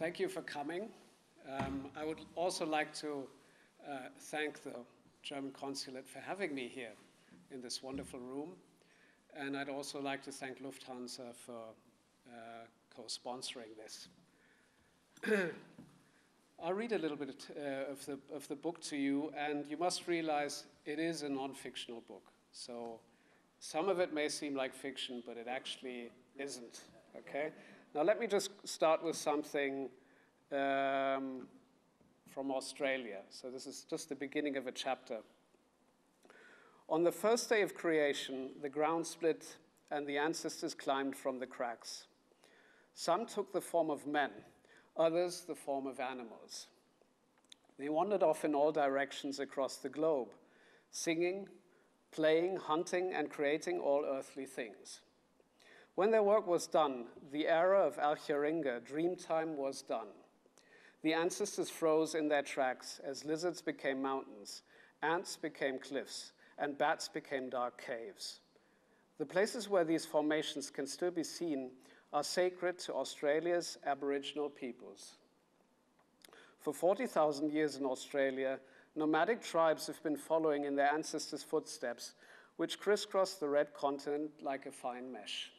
thank you for coming. Um, I would also like to uh, thank the German consulate for having me here in this wonderful room. And I'd also like to thank Lufthansa for uh, co-sponsoring this. I'll read a little bit uh, of, the, of the book to you, and you must realize it is a non-fictional book. So some of it may seem like fiction, but it actually isn't, okay? Now let me just start with something um, from Australia. So this is just the beginning of a chapter. On the first day of creation, the ground split and the ancestors climbed from the cracks. Some took the form of men, others the form of animals. They wandered off in all directions across the globe, singing, playing, hunting, and creating all earthly things. When their work was done, the era of Alcheringa, dream time, was done. The ancestors froze in their tracks as lizards became mountains, ants became cliffs, and bats became dark caves. The places where these formations can still be seen are sacred to Australia's Aboriginal peoples. For 40,000 years in Australia, nomadic tribes have been following in their ancestors' footsteps, which crisscross the red continent like a fine mesh.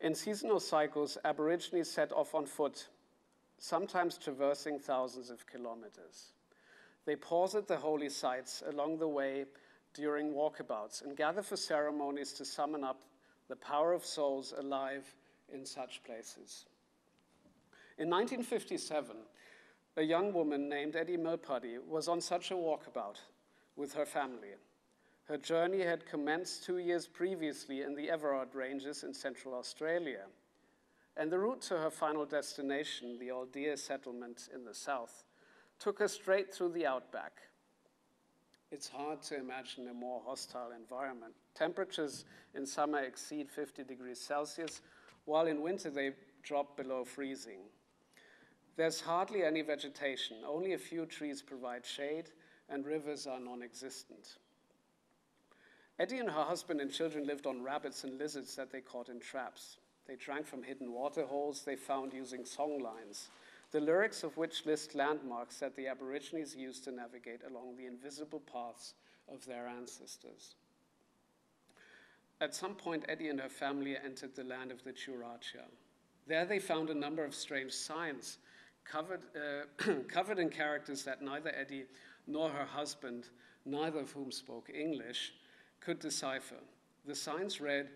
In seasonal cycles, Aborigines set off on foot, sometimes traversing thousands of kilometers. They pause at the holy sites along the way during walkabouts and gather for ceremonies to summon up the power of souls alive in such places. In 1957, a young woman named Eddie Milpuddie was on such a walkabout with her family. Her journey had commenced two years previously in the Everard Ranges in central Australia, and the route to her final destination, the Yalata settlement in the south, took her straight through the outback. It's hard to imagine a more hostile environment. Temperatures in summer exceed 50 degrees Celsius, while in winter they drop below freezing. There's hardly any vegetation, only a few trees provide shade, and rivers are non existent. Eddie and her husband and children lived on rabbits and lizards that they caught in traps. They drank from hidden water holes they found using song lines the lyrics of which list landmarks that the Aborigines used to navigate along the invisible paths of their ancestors. At some point, Eddie and her family entered the land of the Tjarutja. There they found a number of strange signs covered, uh, covered in characters that neither Eddie nor her husband, neither of whom spoke English, could decipher. The signs read,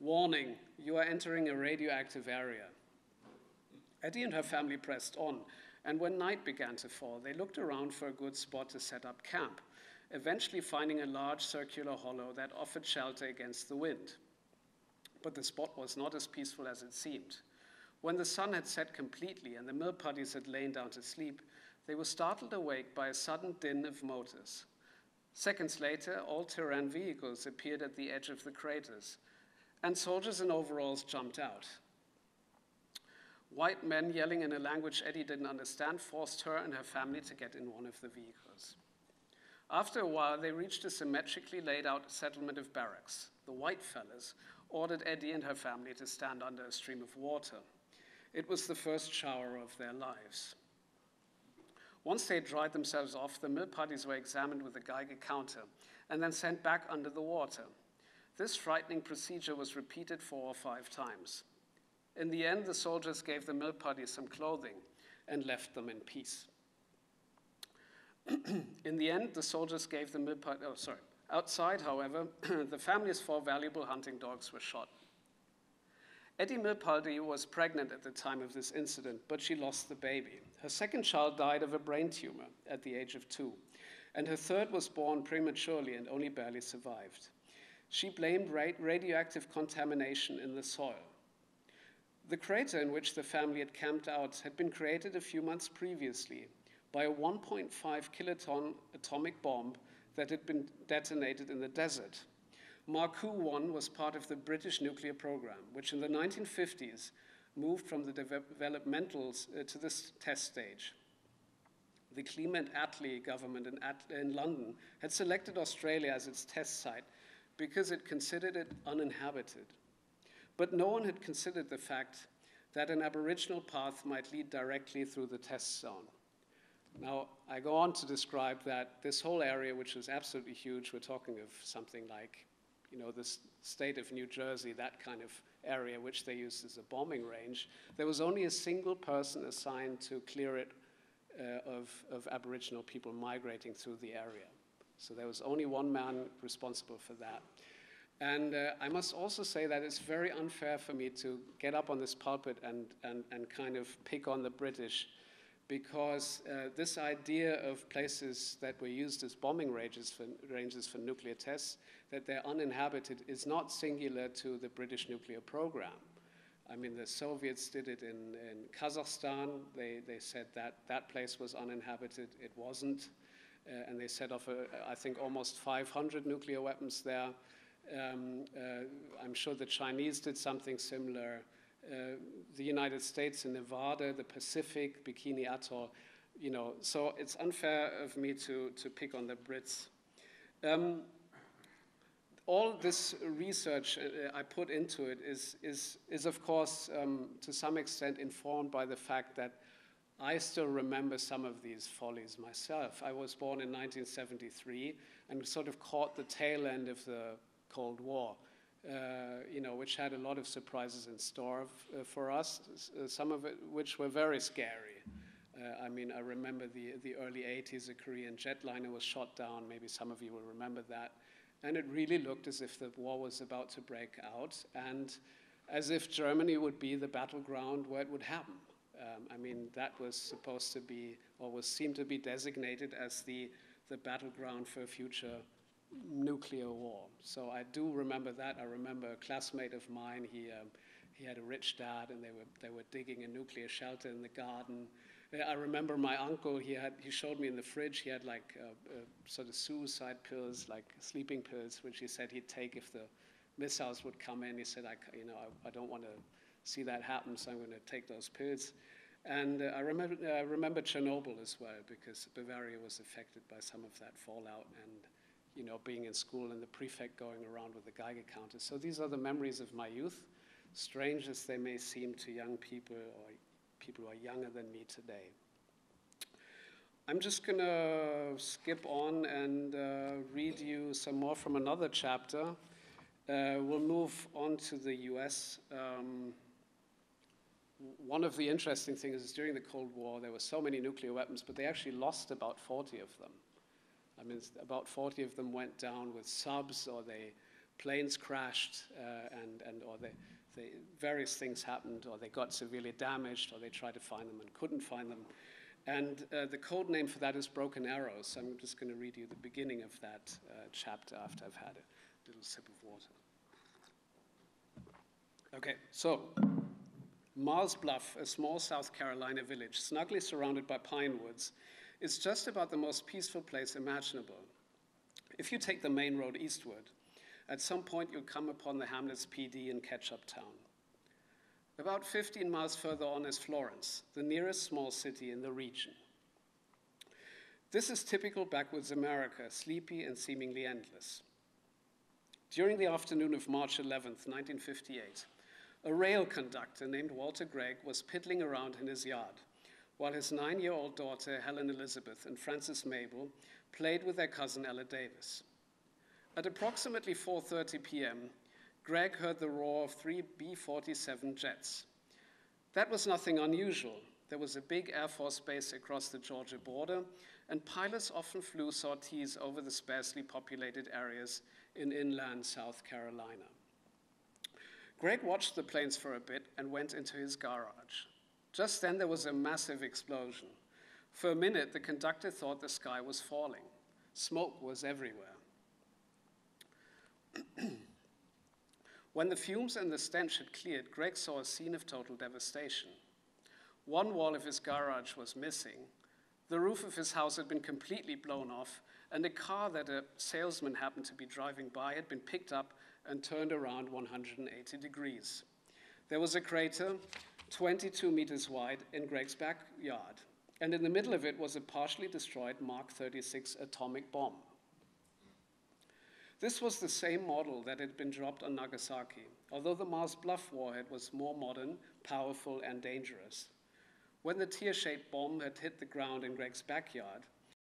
Warning, you are entering a radioactive area. Eddie and her family pressed on, and when night began to fall, they looked around for a good spot to set up camp, eventually finding a large circular hollow that offered shelter against the wind. But the spot was not as peaceful as it seemed. When the sun had set completely and the Milpuddies had lain down to sleep, they were startled awake by a sudden din of motors. Seconds later, all terrain vehicles appeared at the edge of the craters, and soldiers in overalls jumped out. White men yelling in a language Eddie didn't understand forced her and her family to get in one of the vehicles. After a while, they reached a symmetrically laid out settlement of barracks. The white fellas ordered Eddie and her family to stand under a stream of water. It was the first shower of their lives. Once they had dried themselves off, the Milpuddies were examined with a Geiger counter and then sent back under the water. This frightening procedure was repeated four or five times. In the end, the soldiers gave the Milpuddies some clothing and left them in peace. in the end, the soldiers gave the Milpuddies, oh, sorry. Outside, however, the family's four valuable hunting dogs were shot. Eddie Milpuddie was pregnant at the time of this incident, but she lost the baby. Her second child died of a brain tumor at the age of two, and her third was born prematurely and only barely survived. She blamed radioactive contamination in the soil. The crater in which the family had camped out had been created a few months previously by a 1.5 kiloton atomic bomb that had been detonated in the desert. Marcoo 1 was part of the British nuclear program, which in the 1950s moved from the developmentals uh, to the test stage. The Clement Attlee government in, At- in London had selected Australia as its test site because it considered it uninhabited. But no one had considered the fact that an Aboriginal path might lead directly through the test zone. Now, I go on to describe that this whole area, which is absolutely huge, we're talking of something like, you know, the state of New Jersey, that kind of area, which they used as a bombing range. There was only a single person assigned to clear it uh, of, of Aboriginal people migrating through the area. So there was only one man responsible for that. And uh, I must also say that it's very unfair for me to get up on this pulpit and, and, and kind of pick on the British because uh, this idea of places that were used as bombing ranges for, ranges for nuclear tests, that they're uninhabited, is not singular to the British nuclear program. I mean, the Soviets did it in, in Kazakhstan. They, they said that that place was uninhabited. It wasn't. Uh, and they set off, a, I think, almost 500 nuclear weapons there. Um, uh, I'm sure the Chinese did something similar. Uh, the United States in Nevada, the Pacific, Bikini Atoll, you know, so it's unfair of me to, to pick on the Brits. Um, all this research uh, I put into it is, is, is of course, um, to some extent informed by the fact that I still remember some of these follies myself. I was born in 1973 and sort of caught the tail end of the Cold War uh, you know, which had a lot of surprises in store uh, for us, uh, some of it which were very scary. Uh, I mean, I remember the, the early 80s, a Korean jetliner was shot down. Maybe some of you will remember that. And it really looked as if the war was about to break out and as if Germany would be the battleground where it would happen. Um, I mean, that was supposed to be, or was seemed to be designated as the, the battleground for future nuclear war. So I do remember that. I remember a classmate of mine, he, um, he had a rich dad and they were, they were digging a nuclear shelter in the garden. I remember my uncle, he, had, he showed me in the fridge, he had like uh, uh, sort of suicide pills, like sleeping pills, which he said he'd take if the missiles would come in. He said, I, you know, I, I don't want to see that happen, so I'm going to take those pills. And uh, I remember, uh, remember Chernobyl as well, because Bavaria was affected by some of that fallout. And you know, being in school and the prefect going around with the Geiger counter. So these are the memories of my youth, strange as they may seem to young people or people who are younger than me today. I'm just going to skip on and uh, read you some more from another chapter. Uh, we'll move on to the US. Um, one of the interesting things is during the Cold War, there were so many nuclear weapons, but they actually lost about 40 of them. I mean, about 40 of them went down with subs, or they planes crashed, uh, and, and or they, they, various things happened, or they got severely damaged, or they tried to find them and couldn't find them. And uh, the code name for that is Broken Arrows. So I'm just going to read you the beginning of that uh, chapter after I've had a little sip of water. Okay, so Mars Bluff, a small South Carolina village, snugly surrounded by pine woods, is just about the most peaceful place imaginable. If you take the main road eastward, at some point you'll come upon the Hamlets Pee Dee in Ketchuptown. About 15 miles further on is Florence, the nearest small city in the region. This is typical backwoods America, sleepy and seemingly endless. During the afternoon of March 11, 1958, a rail conductor named Walter Gregg was piddling around in his yard while his nine year old daughter, Helen Elizabeth, and Frances Mabel played with their cousin Ella Davis. At approximately 4:30 p.m., Gregg heard the roar of three B-47 jets. That was nothing unusual. There was a big Air Force base across the Georgia border, and pilots often flew sorties over the sparsely populated areas in inland South Carolina. Gregg watched the planes for a bit and went into his garage. Just then there was a massive explosion. For a minute, the conductor thought the sky was falling. Smoke was everywhere. when the fumes and the stench had cleared, Gregg saw a scene of total devastation. One wall of his garage was missing, the roof of his house had been completely blown off, and a car that a salesman happened to be driving by had been picked up and turned around 180 degrees. There was a crater, 22 meters wide in Gregg's backyard. And in the middle of it was a partially destroyed Mark 36 atomic bomb. This was the same model that had been dropped on Nagasaki, although the Mars Bluff warhead was more modern, powerful, and dangerous. When the tear shaped bomb had hit the ground in Gregg's backyard,